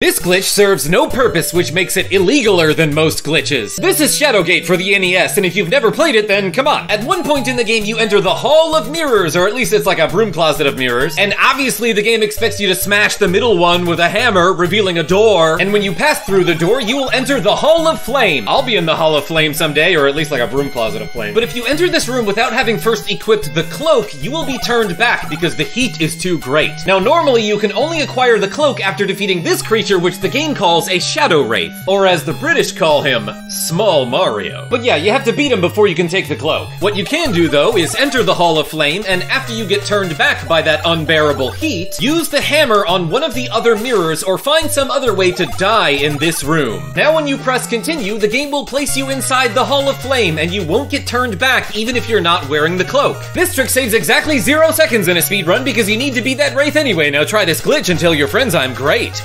This glitch serves no purpose, which makes it illegaler than most glitches. This is Shadowgate for the NES, and if you've never played it, then come on. At one point in the game, you enter the Hall of Mirrors, or at least it's like a broom closet of mirrors, and obviously the game expects you to smash the middle one with a hammer, revealing a door, and when you pass through the door, you will enter the Hall of Flame. I'll be in the Hall of Flame someday, or at least like a broom closet of flame. But if you enter this room without having first equipped the cloak, you will be turned back because the heat is too great. Now, normally you can only acquire the cloak after defeating this creature, which the game calls a Shadow Wraith, or as the British call him, Small Mario. But yeah, you have to beat him before you can take the cloak. What you can do though is enter the Hall of Flame, and after you get turned back by that unbearable heat, use the hammer on one of the other mirrors or find some other way to die in this room. Now when you press continue, the game will place you inside the Hall of Flame, and you won't get turned back even if you're not wearing the cloak. This trick saves exactly zero seconds in a speedrun because you need to beat that Wraith anyway. Now try this glitch and tell your friends I'm great.